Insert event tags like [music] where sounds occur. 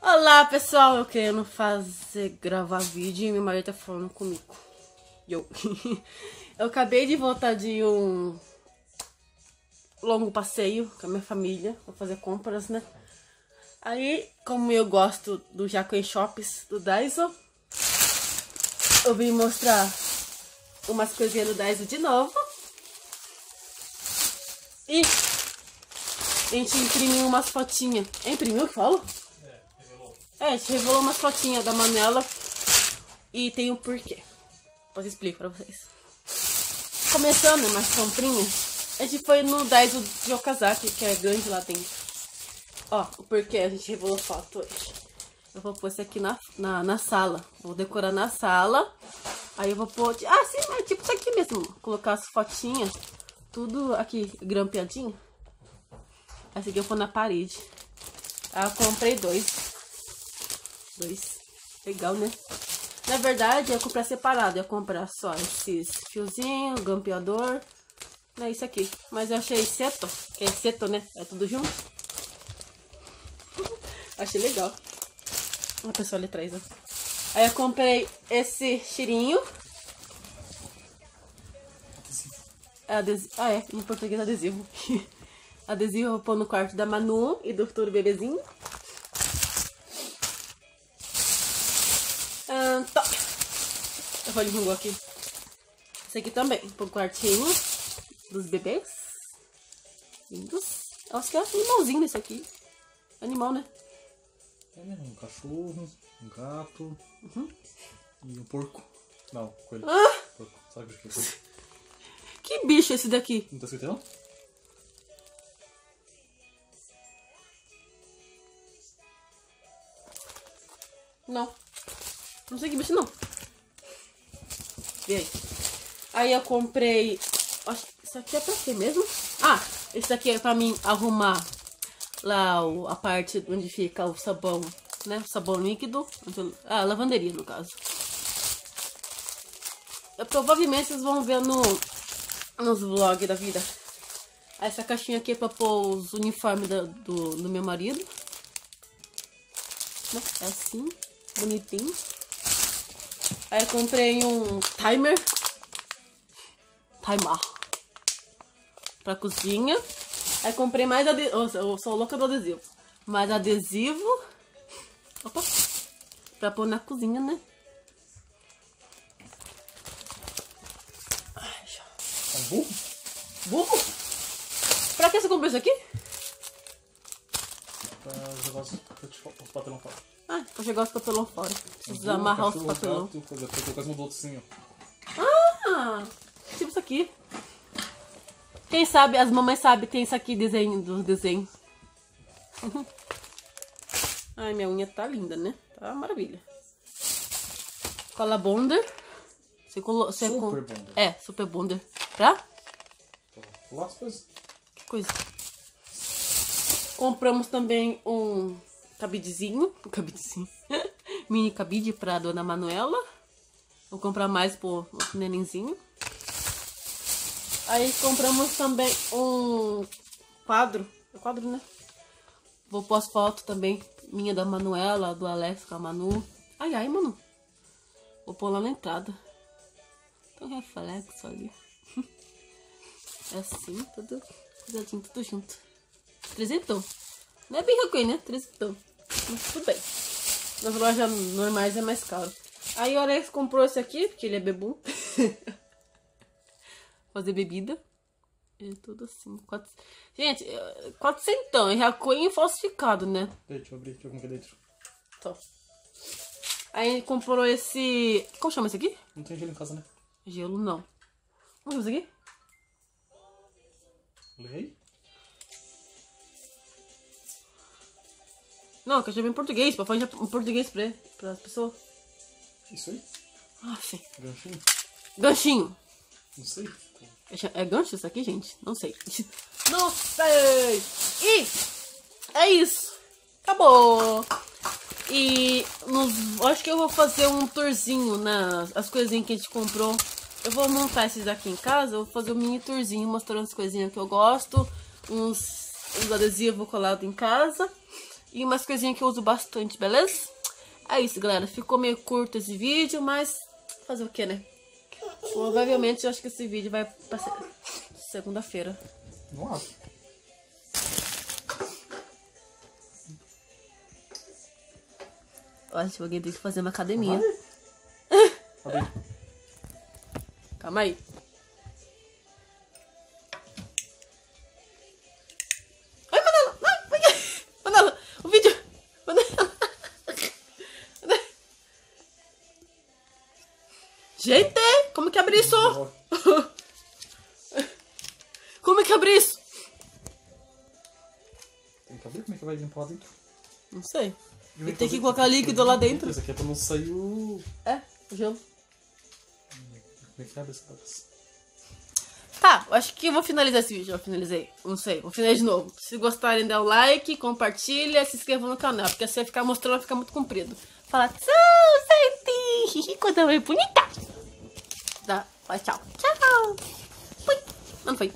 Olá pessoal, eu querendo fazer, gravar vídeo e meu marido tá falando comigo. Eu. [laughs] eu acabei de voltar de um longo passeio com a minha família, vou fazer compras, né? Aí, como eu gosto do Jacoin Shops do Daiso, eu vim mostrar umas coisinhas do Daiso de novo. E a gente imprimiu umas fotinhas. Imprimiu, falo? É, a gente revelou umas fotinhas da Manela e tem um porquê. Depois eu explico pra vocês. Começando umas comprinhas, a gente foi no Daiso de Okazaki, que é grande lá dentro. Ó, o porquê a gente revelou foto hoje. Eu vou pôr isso aqui na, na, na sala. Vou decorar na sala. Aí eu vou pôr... Ah, sim, é tipo isso aqui mesmo. Colocar as fotinhas. Tudo aqui, grampeadinho. Essa aqui eu vou na parede. Ah, eu comprei dois. Dois. Legal, né? Na verdade, eu comprar separado. Eu comprar só esses fiozinhos, grampeador. Não é isso aqui. Mas eu achei seto. Que é seto, né? É tudo junto. [laughs] achei legal. Uma pessoa ali atrás, ó. Aí eu comprei esse cheirinho. Adesivo. Ah, é. Em português, adesivo. [laughs] adesivo eu vou pôr no quarto da Manu e do futuro bebezinho. Ah, tá. Eu vou desligar aqui. Esse aqui também, pro quartinho dos bebês. Lindos. Acho que é animalzinho esse aqui. Animal, né? É mesmo, um cachorro, um gato uhum. e um porco. Não, coelho. Ah! Porco. Sabe o que é porco? Que bicho é esse daqui? Não tá escrito não? Não. Não sei que bicho não. E aí? Aí eu comprei. Acho que isso aqui é pra quê mesmo? Ah, esse aqui é pra mim arrumar lá o, a parte onde fica o sabão, né? O sabão líquido. Ah, lavanderia no caso. Eu, provavelmente vocês vão ver no, nos vlogs da vida. Essa caixinha aqui é pra pôr os uniformes do, do, do meu marido. Né? É assim, bonitinho. Aí comprei um timer. Timer. Pra cozinha. Aí comprei mais adesivo. Eu sou louca do adesivo. Mais adesivo. Opa. Pra pôr na cozinha, né? Ai. É burro? Burro? Pra que você comprou isso aqui? Pra jogar os, os papelão fora. Ah, pra jogar os papelão fora. Precisa amarrar os papelão. Gato, coisa, foi quase mudou assim, ó. Ah! Tipo isso aqui. Quem sabe, as mamães sabem, tem isso aqui, desenho do desenho. [laughs] Ai, minha unha tá linda, né? Tá maravilha. Cola bonder. Você colo... Você Super com... bonder. É, super bonder. Pra? Lá as coisas. Que coisa. Compramos também um cabidezinho. Um cabidezinho. [laughs] Mini cabide pra dona Manuela. Vou comprar mais pro nenenzinho. Aí compramos também um quadro. É quadro, né? Vou pôr as fotos também. Minha da Manuela, do Alex com a Manu. Ai, ai, Manu. Vou pôr lá na entrada. Tem um reflexo ali. [laughs] É assim, tudo tudo junto. Trezentão. Não é bem Hakui, né? Trezentão. Mas tudo bem. Nas lojas normais é mais caro. Aí o Alex comprou esse aqui, porque ele é bebum. [laughs] Fazer bebida. É tudo assim. Quatro... Gente, é, quatrocentão. É falsificado, né? Deixa eu abrir, deixa eu ver dentro. Tô. Aí ele comprou esse... Como chama esse aqui? Não tem gelo em casa, né? Gelo, não. Como chama esse aqui? Lê Não, que eu chamei em português, pra falar em português pra, pra as pessoas. Isso aí? Ah, sim. Ganchinho? Ganchinho. Não sei. É É gancho isso aqui, gente? Não sei. [laughs] Não sei. E é isso. Acabou. E nos, acho que eu vou fazer um tourzinho nas as coisinhas que a gente comprou. Eu vou montar esses aqui em casa. Eu vou fazer um mini tourzinho mostrando as coisinhas que eu gosto. Uns Os adesivos colados em casa. E umas coisinhas que eu uso bastante, beleza? É isso, galera. Ficou meio curto esse vídeo, mas fazer o que, né? Provavelmente eu acho que esse vídeo vai pra segunda-feira. Não acho. Que alguém tem que fazer uma academia. [laughs] Cadê? Calma aí. Gente, como que abre isso? [laughs] Como que abre isso? Tem que abrir como é que vai limpar lá dentro? Não sei. E tem que colocar líquido lá dentro. Isso aqui é pra não sair o. É, o gelo. Como é que abre essa bagaça? Tá, eu acho que eu vou finalizar esse vídeo. Eu finalizei. Não sei, vou finalizar de novo. Se gostarem, dá o like, compartilha, se inscreva no canal. Porque se você ficar mostrando, vai ficar muito comprido. Fala tchau, gente! [laughs] Coisa mais bonita! Tchau. Tchau! Fui! Não foi.